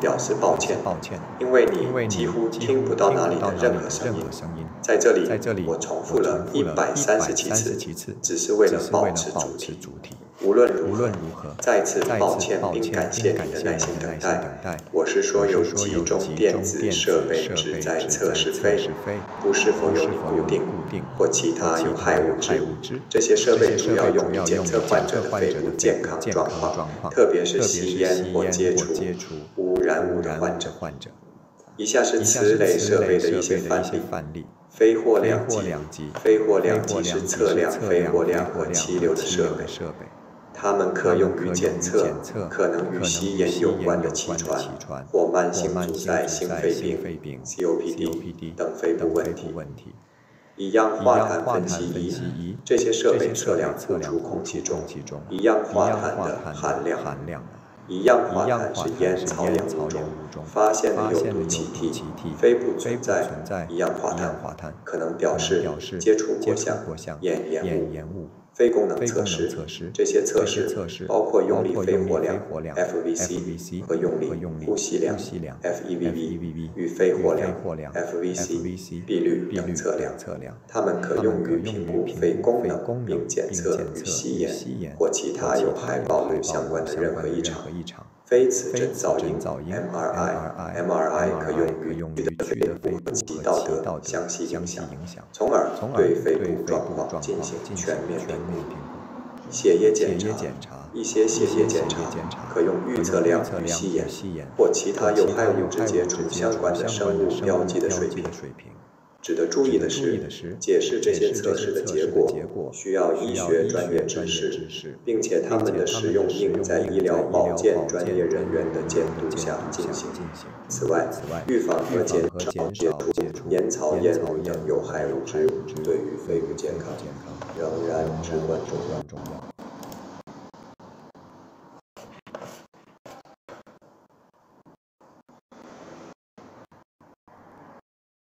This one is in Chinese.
表示抱歉，抱歉，因为你你几乎听不到哪里的任何声音。在这里，在这里，我重复了一一百三十七次，只是为了保持主题。无论如何再次抱歉并感谢你的耐心等待。我是说，有几种电子设备设旨在测试飞不是否有不是否有固定固定或其他有害物质。这些设备主要用于检测患者的的肺部健康状况特别是吸烟或或接触污染物的患者。以下是此类设备的一些些范例：。非货量计货量计，非货量非货计是测量非货量和气流的设备。它们可用于检测可能与吸烟有关的气喘或慢性阻塞性肺病病 （COPD） 等肺部问题。一氧化碳分析仪这些设备测量出空气中一氧化碳的含量。一氧化碳是烟草烟雾中发现的有毒气体毒气体，非不存在一氧化碳，可能表示接触过烟。烟雾。非功能测试这些测试包括用力肺活量 FVC 和用力呼吸量呼吸量 FEVV FEVV 与肺活量 FVC 比率等测量。它们可用于评估肺功能并检测与吸烟或其他有害暴露相关的任何异常。非磁振噪音 MRI，MRI 可用于用肺的肺部和其道德详细影响，从从而而对肺部状况进行全面评估。血液检查一些血液检查可用预测量与吸烟或其他有害物质接触相关的生物标记的水平。值得注意的是，解释这些测试的结果需要医学专业知识，并且他们的使用应在医疗保健专业人员的监督下进行。此外，预防和减少接触烟草、烟雾等有害物质对于肺部健康仍然至关重要。